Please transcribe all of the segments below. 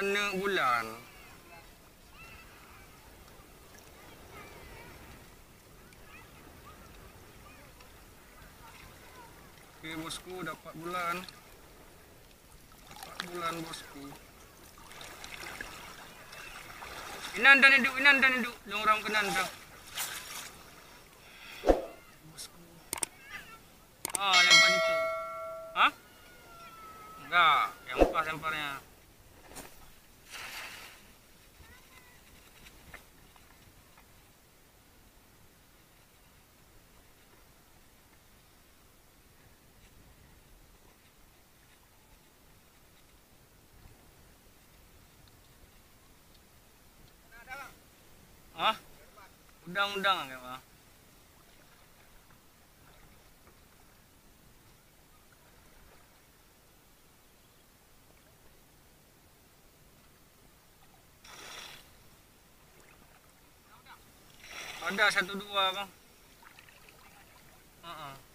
Anak bulan. Okey bosku dapat bulan. Dapat bulan bosku. Inan dan hidup, inan dan hidup. Long orang kenan dah. Bosku. Ah, lempar itu. Hah? Enggak, yang pas lemparnya. Udang-udang enggak, Pak? Ada satu dua, Bang. Uh-uh. Ya.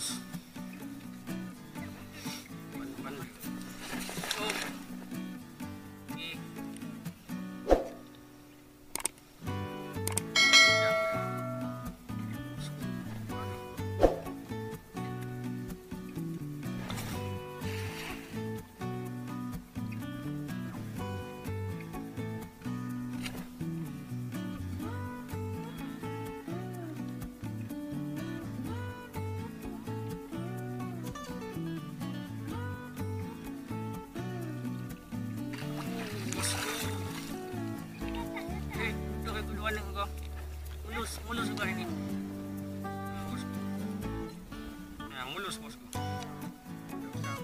Anak Mulus, mulus juga ini. Hmm, bosku. Ya, mulus bosku. Duduk dah.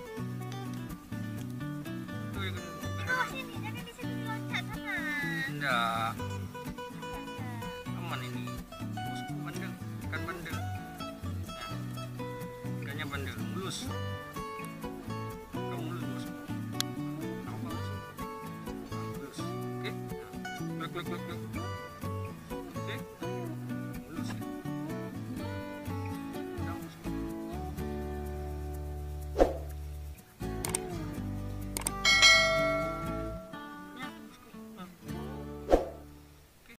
Tu yang kena. Tidak. Aman ini. Bosku bandel, kan bandel. Ya. Ikannya bandel, mulus. Mulus Mulus. Look, look, look, look.